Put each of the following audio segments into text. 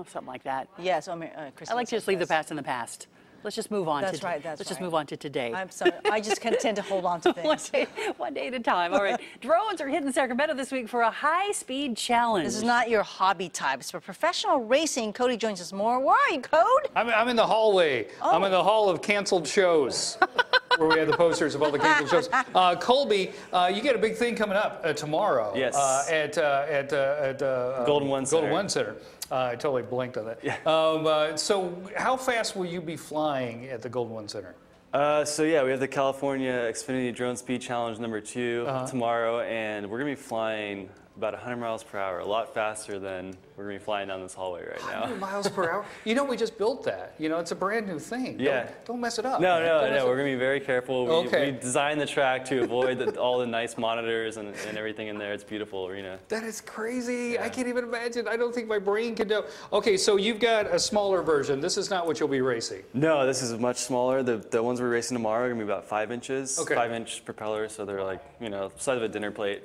Oh, something like that. Yes, oh, Mar- uh, I like to just leave the past in the past. Let's just move on. That's to, right, that's Let's just move on to today. I'm sorry. I just can tend to hold on to one, things. day, one day at a time. All right. Drones are hitting Sacramento this week for a high-speed challenge. This is not your hobby types. For professional racing, Cody joins us more. Where are you, Code? I'm, I'm in the hallway. I'm Oh. in the hall of canceled shows. Where we had the posters of all the canceled shows. Uh, Colby, uh, you get a big thing coming up uh, tomorrow. Yes. Uh, at uh, at uh, at uh, Golden One Golden Center. One Center. Uh, I totally blinked on that. Yeah. Um, uh, so, how fast will you be flying at the Golden One Center? Uh, so yeah, we have the California Xfinity Drone Speed Challenge number 2 Uh-huh. tomorrow, and we're gonna be flying about 100 miles per hour, a lot faster than we're gonna be flying down this hallway right now. 100 miles per hour. You know, we just built that. You know, it's a brand new thing. Yeah. Don't, don't mess it up. No, man. no, Don't no. We're gonna be very careful. We, Okay. we designed the track to avoid the, all the nice monitors and, and everything in there. It's a beautiful arena. That is crazy. I can't even imagine. I don't think my brain can do. Okay, so you've got a smaller version. This is not what you'll be racing. No, this is much smaller. The, the ones we're racing tomorrow are gonna be about five inches, Okay. five inch propellers, so they're like, you know, size of a dinner plate.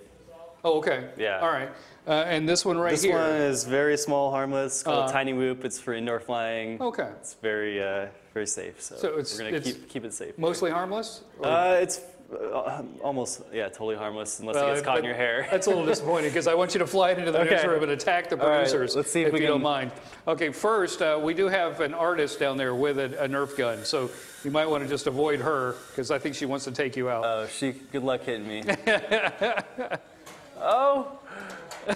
Oh, okay. Yeah. All right. Uh, and this one right here. This here. one is very small, harmless, called Uh, Tiny Whoop. It's for indoor flying. Okay. It's very, uh, very safe. So, So it's- we're gonna it's keep, keep it safe. Mostly harmless. Or- Uh, it's uh, almost, yeah, totally harmless unless Well, it gets caught in your hair. That's a little disappointing because I want you to fly it into the Okay. newsroom and attack the All right, producers. let's see if we you can- don't mind. Okay, first uh, we do have an artist down there with a, a Nerf gun, so you might want to just avoid her because I think she wants to take you out. Oh, she, good luck hitting me. oh. All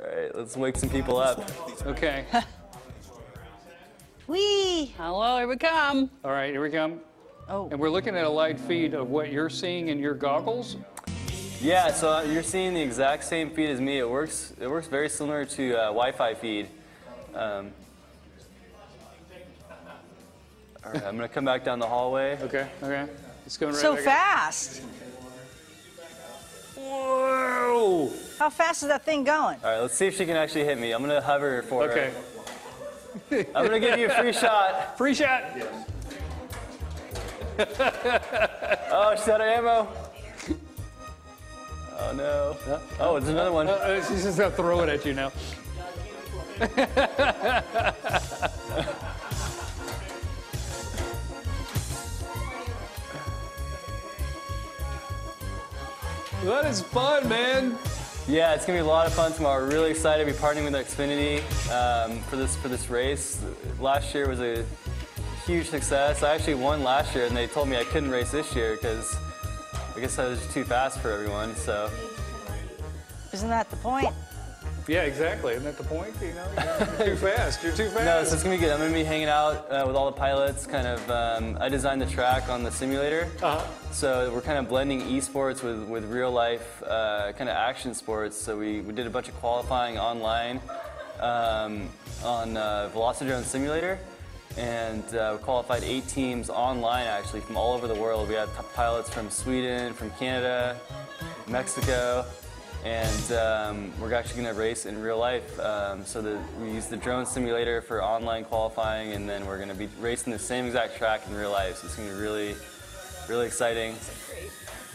right, let's wake some people up. okay. Whee! Hello, here we come. All right, here we come. Oh, And we're looking at a live feed of what you're seeing in your goggles. Yeah, so uh, you're seeing the exact same feed as me. It works. It works very similar to uh, Wi-Fi feed. Um, all right, I'm gonna come back down the hallway. Okay, okay. It's going right so back up. fast. How fast is that thing going? All right, let's see if she can actually hit me. I'm gonna hover for Okay. her. I'm gonna give you a free shot. Free shot. Yes. Oh, she's out of ammo. Oh no. Oh, it's another one. Uh, uh, she's just gonna throw it at you now. that is fun, man. Yeah, it's gonna be a lot of fun tomorrow. We're really excited to be partnering with Xfinity um, for this for this race. Last year was a huge success. I actually won last year, and they told me I couldn't race this year because I guess I was too fast for everyone. So Isn't that the point? Yeah, exactly. Isn't that the point? You know, you're too fast. You're too fast. no, so it's gonna be good. I'm gonna be hanging out uh, with all the pilots. Kind of, um, I designed the track on the simulator. Uh-huh. So we're kind of blending esports with, with real life uh, kind of action sports. So we, we did a bunch of qualifying online um, on uh, Velocidrone Simulator. And uh, we qualified eight teams online actually from all over the world. We had pilots from Sweden, from Canada, Mexico, and um, we're actually going to race in real life. Um, so the, we use the drone simulator for online qualifying, and then we're going to be racing the same exact track in real life. So it's going to be really, really exciting.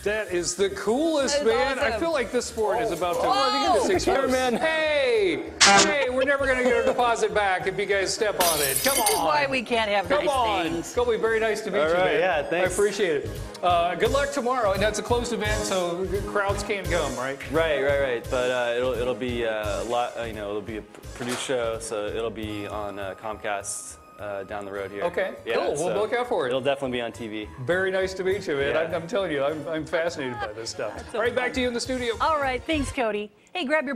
That is the coolest, That is man. I feel like this sport is about to. Whoa! Six years. Spider-Man. Hey, hey, we're never going to get our deposit back if you guys step on it. Come This is why we can't have Come nice on. things. Colby, very nice to meet All you, right, man. yeah, thanks. I appreciate it. Uh, good luck tomorrow. And that's a closed event, so crowds can't come, right? Right, right, right. But uh, it'll it'll be uh, a lot. Uh, you know, it'll be a p- produced show, so it'll be on uh, Comcast uh, down the road here. Okay, cool. We'll look out for it. It'll definitely be on TV. Very nice to meet you, man. Yeah. I'm, I'm telling you, I'm, I'm fascinated by this stuff. All right, back to you in the studio. All right, thanks, Cody. Hey, grab your